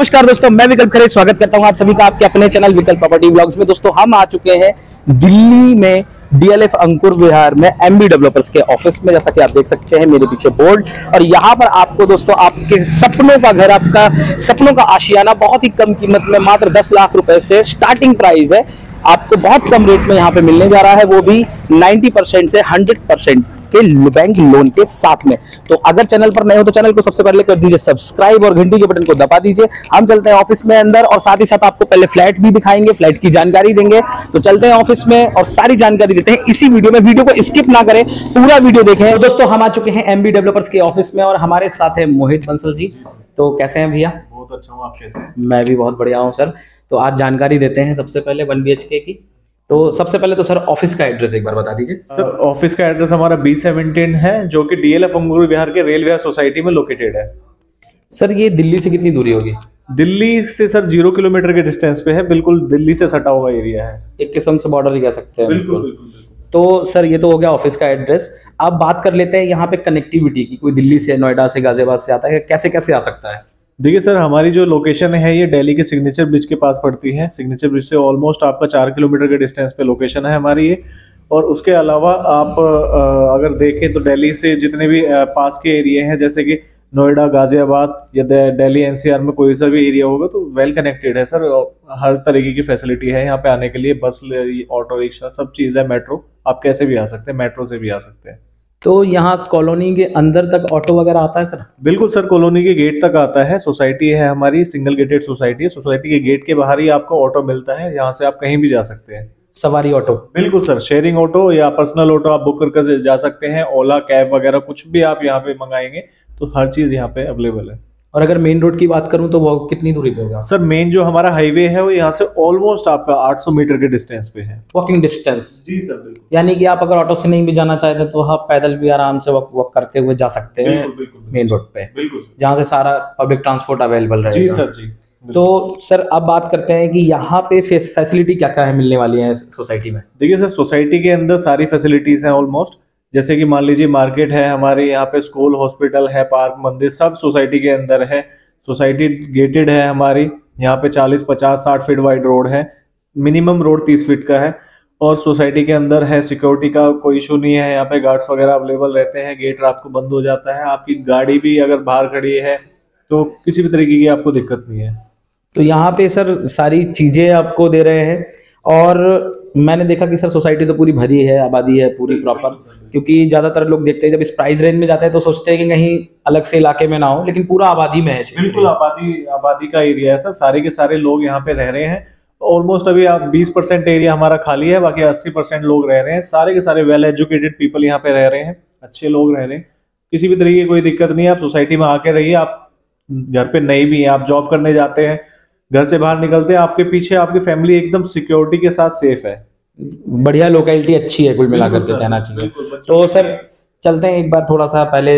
नमस्कार दोस्तों, मैं विकल्प खरे स्वागत करता हूँ आप सभी का आपके अपने चैनल विकल्प प्रॉपर्टी ब्लॉग्स में। दोस्तों, हम आ चुके हैं दिल्ली में डीएलएफ अंकुर विहार में एमबी डेवलपर्स के ऑफ़िस में, जैसा कि आप देख सकते हैं मेरे पीछे बोर्ड और यहाँ पर आपको दोस्तों, आपके सपनों का घर, आपका सपनों का आशियाना बहुत ही कम कीमत में, मात्र 10 लाख रुपए से स्टार्टिंग प्राइस है। आपको बहुत कम रेट में यहाँ पे मिलने जा रहा है, वो भी 90 परसेंट से 100 परसेंट। के बैंक लोन के साथ में। तो अगर चैनल पर नए हो तो चैनल को सबसे पहले कर दीजिए सब्सक्राइब और घंटी के बटन को दबा दीजिए। हम चलते हैं ऑफ़िस में अंदर और साथ ही साथ आपको पहले फ्लैट भी दिखाएँगे फ्लैट की जानकारी देंगे। तो चलते हैं ऑफ़िस में और सारी जानकारी देते हैं। इसी वीडियो में वीडियो को स्किप ना करें पूरा वीडियो देखें। तो दोस्तों हम आ चुके हैं एमबी डेवलपर्स के ऑफ़िस में और हमारे साथ है मोहित बंसल जी। तो कैसे हैं भैया? बहुत अच्छा हूँ आप कैसे मैं भी बहुत बढ़िया हूँ सर। तो आज जानकारी देते हैं सबसे पहले वन बी की। तो सबसे पहले तो सर ऑफ़िस का एड्रेस एक बार बता दीजिए। सर ऑफ़िस का एड्रेस हमारा बी सेवनटीन है जो कि डीएलएफ अंगूर विहार के रेल विहार सोसाइटी में लोकेटेड है। सर ये दिल्ली से कितनी दूरी होगी? दिल्ली से सर ज़ीरो किलोमीटर के डिस्टेंस पे है बिल्कुल दिल्ली से सटा हुआ एरिया है। एक किस्म से बॉर्डर ही कह सकते हैं। बिल्कुल तो सर ये तो हो गया ऑफ़िस का एड्रेस। अब बात कर लेते हैं यहाँ पे कनेक्टिविटी की कोई दिल्ली से नोएडा से गाजियाबाद से आता है कैसे कैसे आ सकता है? देखिए सर, हमारी जो लोकेशन है, ये दिल्ली के सिग्नेचर ब्रिज के पास पड़ती है। सिग्नेचर ब्रिज से ऑलमोस्ट आपका चार किलोमीटर के डिस्टेंस पे लोकेशन है हमारी ये। और उसके अलावा आप अगर देखें तो दिल्ली से जितने भी पास के एरिया हैं, जैसे कि नोएडा गाजियाबाद या दिल्ली एनसीआर में कोई सा भी एरिया होगा तो वेल कनेक्टेड है सर। हर तरीके की फैसिलिटी है यहाँ पे आने के लिए, बस ऑटो रिक्शा सब चीज़ है मेट्रो आप कैसे भी आ सकते हैं मेट्रो से भी आ सकते हैं। तो यहाँ कॉलोनी के अंदर तक ऑटो वगैरह आता है सर? बिल्कुल सर कॉलोनी के गेट तक आता है। सोसाइटी है हमारी सिंगल गेटेड सोसाइटी है। सोसाइटी के गेट के बाहर ही आपको ऑटो मिलता है यहाँ से आप कहीं भी जा सकते हैं। सवारी ऑटो? बिल्कुल सर शेयरिंग ऑटो या पर्सनल ऑटो आप बुक करके जा सकते हैं। ओला कैब वगैरह कुछ भी आप यहाँ पे मंगाएँगे तो हर चीज़ यहाँ पे अवेलेबल है। और अगर मेन रोड की बात करूँ तो वो कितनी दूरी पे होगा? सर मेन जो हमारा हाईवे है वो यहाँ से ऑलमोस्ट आपका 800 मीटर के डिस्टेंस पे है। वॉकिंग डिस्टेंस जी सर बिल्कुल। यानी कि आप अगर ऑटो से नहीं भी जाना चाहते तो आप पैदल भी आराम से वॉक वॉक करते हुए जा सकते हैं मेन रोड पे। बिल्कुल जहाँ से सारा पब्लिक ट्रांसपोर्ट अवेलेबल रहेगा। जी सर जी तो सर अब बात करते हैं कि यहाँ पे फैसिलिटी क्या क्या है मिलने वाली है सोसाइटी में? देखिए सर सोसाइटी के अंदर सारी फैसिलिटीज़ हैं ऑलमोस्ट जैसे कि मान लीजिए मार्केट है हमारे यहाँ पे स्कूल हॉस्पिटल है पार्क मंदिर सब सोसाइटी के अंदर है। सोसाइटी गेटेड है हमारी यहाँ पे 40 50 60 फीट वाइड रोड है। मिनिमम रोड 30 फीट का है और सोसाइटी के अंदर है सिक्योरिटी का कोई इशू नहीं है। यहाँ पे गार्ड्स वगैरह अवेलेबल रहते हैं गेट रात को बंद हो जाता है। आपकी गाड़ी भी अगर बाहर खड़ी है तो किसी भी तरीके की आपको दिक्कत नहीं है। तो यहाँ पे सर सारी चीज़ें आपको दे रहे हैं और मैंने देखा कि सर सोसाइटी तो पूरी भरी है आबादी है पूरी प्रॉपर क्योंकि ज़्यादातर लोग देखते हैं जब इस प्राइस रेंज में जाते हैं तो सोचते हैं कि कहीं अलग से इलाके में ना हो लेकिन पूरा आबादी में है बिल्कुल आबादी आबादी का एरिया है सर सारे के सारे लोग यहाँ पे रह रहे हैं। ऑलमोस्ट अभी आप 20 परसेंट एरिया हमारा खाली है बाकी 80 परसेंट लोग रह रहे हैं। सारे के सारे वेल एजुकेटेड पीपल यहाँ पे रह रहे हैं अच्छे लोग रह रहे हैं। किसी भी तरीके की कोई दिक्कत नहीं है आप सोसाइटी में आके रहिए आप घर पे नहीं भी हैं आप जॉब करने जाते हैं घर से बाहर निकलते हैं आपके पीछे आपकी फैमिली एकदम सिक्योरिटी के साथ सेफ़ है। बढ़िया लोकेलिटी अच्छी है कुल मिलाकर के कहना चाहिए। तो सर चलते हैं एक बार थोड़ा सा पहले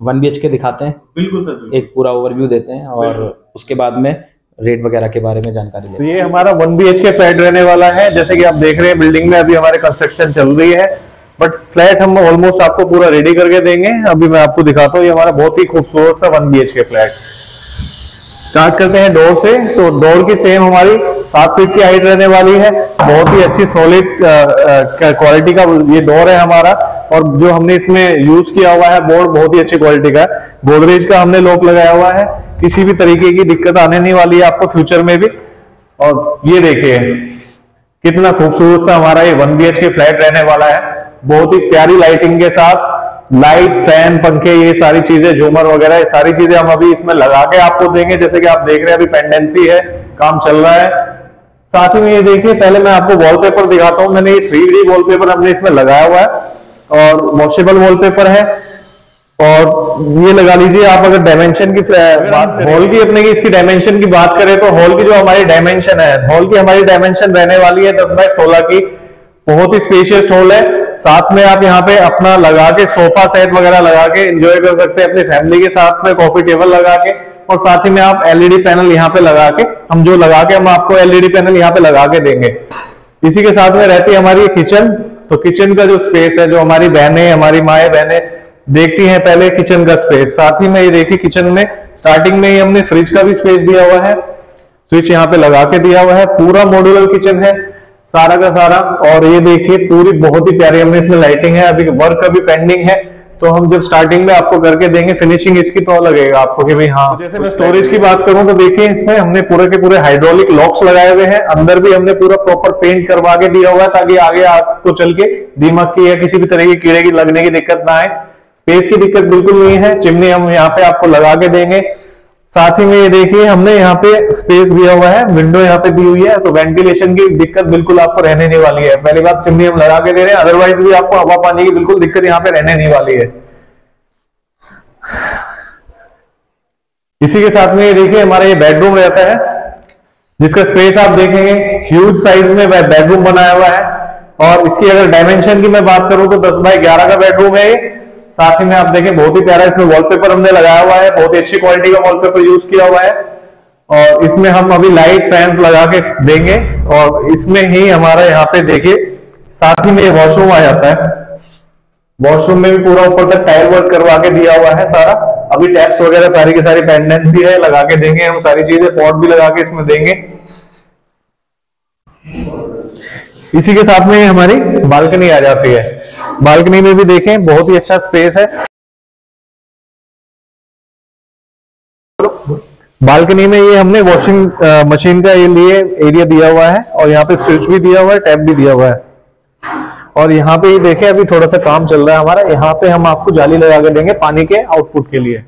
वन बी के दिखाते हैं। बिल्कुल सर बिल्कुल। एक पूरा ओवरव्यू देते हैं और उसके बाद में रेट वगैरह के बारे में जानकारी तो ये हमारा वन बी के फ्लैट रहने वाला है। जैसे कि आप देख रहे हैं बिल्डिंग में अभी हमारे कंस्ट्रक्शन चल रही है। बट फ्लैट हम ऑलमोस्ट आपको पूरा रेडी करके देंगे। अभी मैं आपको दिखाता हूँ ये हमारा बहुत ही खूबसूरत सा one B K flat start करते हैं डोर से। तो डोर की सेम हमारी सात फीट की हाइट रहने वाली है। बहुत ही अच्छी सॉलिड क्वालिटी का ये डोर है हमारा। और जो हमने इसमें यूज़ किया हुआ है बोर्ड बहुत ही अच्छी क्वालिटी का है। गोदरेज का हमने लॉक लगाया हुआ है। किसी भी तरीके की दिक्कत आने नहीं वाली है आपको फ्यूचर में भी। और ये देखिए, कितना खूबसूरत सा हमारा ये वन बी के फ्लैट रहने वाला है। बहुत ही प्यारी लाइटिंग के साथ लाइट फ़ैन पंखे, ये सारी चीज़ें, झूमर वगैरह, ये सारी चीज़ें हम अभी इसमें लगा के आपको देंगे। जैसे कि आप देख रहे हैं, अभी पेंडेंसी है, काम चल रहा है। साथ ही में ये देखिए पहले मैं आपको वॉलपेपर दिखाता हूँ। मैंने ये थ्री डी वॉलपेपर हमने इसमें लगाया हुआ है और वॉशेबल वॉलपेपर है। और ये लगा लीजिए आप अगर डायमेंशन की बात हॉल की अपने की इसकी डायमेंशन की बात करें तो हॉल की जो हमारी डायमेंशन है हॉल की हमारी डायमेंशन रहने वाली है दस बाय सोलह की। बहुत ही स्पेशियस हॉल है। साथ में आप यहाँ पे अपना लगा के सोफा सेट वगैरह लगा के एंजॉय कर सकते हैं अपनी फैमिली के साथ में कॉफ़ी टेबल लगा के। और साथ ही में आप एलईडी पैनल यहाँ पे लगा के, हम जो लगा के, हम आपको एलईडी पैनल यहाँ पे लगा के देंगे। इसी के साथ में रहती है हमारी किचन तो किचन का जो स्पेस है, जो हमारी बहनें, हमारी माए बहनें देखती हैं पहले किचन का स्पेस साथ ही में ये देखिए किचन में स्टार्टिंग में ही हमने फ्रिज का भी स्पेस दिया हुआ है। स्विच यहाँ पे लगा के दिया हुआ है। पूरा मॉड्यूलर किचन है, सारा का सारा। और ये देखिए, पूरी बहुत ही प्यारी हमने इसमें लाइटिंग है। अभी वर्क अभी पेंडिंग है। तो हम जब स्टार्टिंग में आपको करके देंगे फिनिशिंग इसकी तो लगेगा आपको कि भाई हाँ जैसे मैं स्टोरेज की बात करूँ तो देखिए इसमें हमने पूरे के पूरे हाइड्रोलिक लॉक्स लगाए हुए हैं। अंदर भी हमने पूरा प्रॉपर पेंट करवा के दिया हुआ है ताकि आगे आपको चल के दीमक की या किसी भी तरह की कीड़े की लगने की दिक्कत ना आए। स्पेस की दिक्कत बिल्कुल नहीं है। चिमनी हम यहाँ पे आपको लगा के देंगे। साथ ही में ये देखिए, हमने यहाँ पे स्पेस दिया हुआ है विंडो यहाँ पे दी हुई है तो वेंटिलेशन की दिक्कत बिल्कुल आपको रहने नहीं वाली है। पहली बात, चिमनी हम लगा के दे रहे हैं अदरवाइज़ भी आपको हवा पानी की बिल्कुल दिक्कत यहाँ पे रहने नहीं वाली है। इसी के साथ में ये देखिए, हमारा ये बेडरूम रहता है, जिसका स्पेस आप देखेंगे ह्यूज साइज़ में बेडरूम बनाया हुआ है। और इसकी अगर डायमेंशन की मैं बात करूँ तो 10 बाय 11 का बेडरूम है साथ ही में आप देखें, बहुत ही प्यारा इसमें वॉलपेपर हमने लगाया हुआ है, बहुत ही अच्छी क्वालिटी का वॉलपेपर यूज़ किया हुआ है। और इसमें हम अभी लाइट फैंस लगा के देंगे और इसमें ही हमारा यहाँ पे देखिए, साथ ही में वॉशरूम आ जाता है। वॉशरूम में भी पूरा ऊपर तक टाइल वर्क करवा के दिया हुआ है सारा। अभी टैप्स वगैरह सारी की सारी पेंडेंसी है, लगा के देंगे हम, सारी चीज़ें पॉट भी लगा के इसमें देंगे। इसी के साथ में हमारी बालकनी आ जाती है। बालकनी में भी देखें बहुत ही अच्छा स्पेस है। बालकनी में ये हमने वॉशिंग मशीन का ये लिए एरिया दिया हुआ है और यहाँ पे स्विच भी दिया हुआ है टैप भी दिया हुआ है। और यहाँ पे ये देखें अभी थोड़ा सा काम चल रहा है हमारा। यहाँ पे हम आपको जाली लगा के देंगे पानी के आउटपुट के लिए।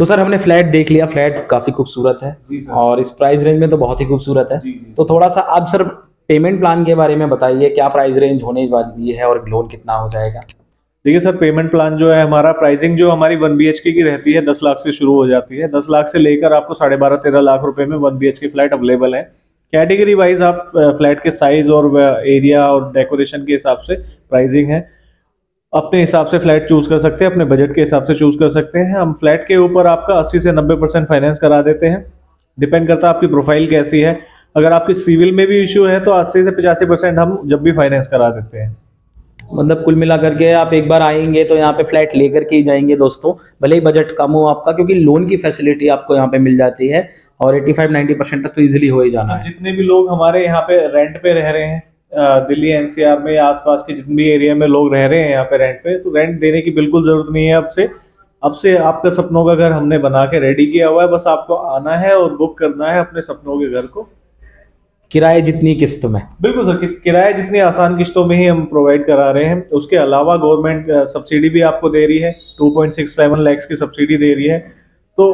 तो सर हमने फ्लैट देख लिया। फ्लैट काफ़ी खूबसूरत है और इस प्राइस रेंज में तो बहुत ही खूबसूरत है। तो थोड़ा सा अब सर पेमेंट प्लान के बारे में बताइए, क्या प्राइस रेंज होने वाली है और लोन कितना हो जाएगा? देखिए सर पेमेंट प्लान जो है, हमारा प्राइसिंग जो हमारी वन बी की रहती है, दस लाख से शुरू हो जाती है। दस लाख से लेकर आपको साढ़े बारह, तेरह लाख रुपए में वन बी की फ्लैट अवेलेबल है। कैटेगरी वाइज आप फ्लैट के साइज़ और एरिया और डेकोरेशन के हिसाब से प्राइसिंग है। अपने हिसाब से फ्लैट चूज़ कर सकते हैं, अपने बजट के हिसाब से चूज़ कर सकते हैं। हम फ्लैट के ऊपर आपका 80 से 90 परसेंट फाइनेंस करा देते हैं। डिपेंड करता है आपकी प्रोफ़ाइल कैसी है। अगर आपकी सिविल में भी इशू है तो 80 से पचासी परसेंट हम जब भी फाइनेंस करा देते हैं। मतलब कुल मिला करके आप एक बार आएँगे तो यहाँ पे फ्लैट लेकर के ही जाएँगे दोस्तों। भले ही बजट कम हो आपका क्योंकि लोन की फैसिलिटी आपको यहाँ पे मिल जाती है और 85-90 परसेंट तक तो इजीली हो ही जाना है। जितने भी लोग हमारे यहाँ पे रेंट पे रह रहे हैं दिल्ली एनसीआर में आसपास के जितने भी एरिया में लोग रह रहे हैं यहाँ पे रेंट पे तो रेंट देने की बिल्कुल ज़रूरत नहीं है अब से। अब से आपका सपनों का घर हमने बना के रेडी किया हुआ है बस आपको आना है और बुक करना है अपने सपनों के घर को। किराए जितनी किस्त में। बिल्कुल सर किराए जितनी आसान किस्तों में ही हम प्रोवाइड करा रहे हैं। उसके अलावा गवर्नमेंट सब्सिडी भी आपको दे रही है। 2.67 लैक्स की सब्सिडी दे रही है। तो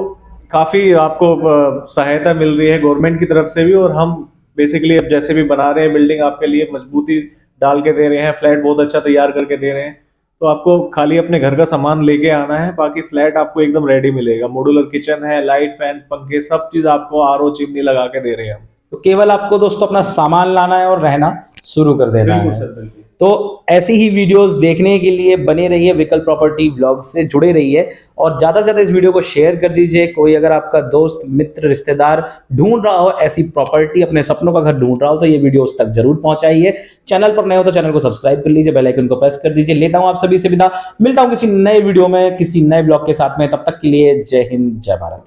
काफ़ी आपको सहायता मिल रही है गवर्नमेंट की तरफ़ से भी और हम बेसिकली अब जैसे भी बना रहे हैं बिल्डिंग आपके लिए मजबूती डाल के दे रहे हैं। फ्लैट बहुत अच्छा तैयार करके दे रहे हैं। तो आपको खाली अपने घर का सामान लेके आना है। बाकी फ्लैट आपको एकदम रेडी मिलेगा। मॉड्यूलर किचन है लाइट फ़ैन पंखे, सब चीज़ आपको आर ओ चिमनी लगा के दे रहे हैं हम। तो केवल आपको दोस्तों अपना सामान लाना है और रहना शुरू कर देना है। तो ऐसी ही वीडियोस देखने के लिए बने रहिए विकल्प प्रॉपर्टी ब्लॉग से जुड़े रहिए और ज़्यादा से ज़्यादा इस वीडियो को शेयर कर दीजिए। कोई अगर आपका दोस्त मित्र रिश्तेदार ढूंढ रहा हो ऐसी प्रॉपर्टी अपने सपनों का घर ढूंढ रहा हो तो ये वीडियो उस तक ज़रूर पहुंचाइए। चैनल पर नए हो तो चैनल को सब्सक्राइब कर लीजिए बेलाइकन को प्रेस कर दीजिए। लेता हूँ आप सभी से विदा। मिलता हूँ किसी नए वीडियो में किसी नए ब्लॉग के साथ में। तब तक के लिए जय हिंद जय भारत।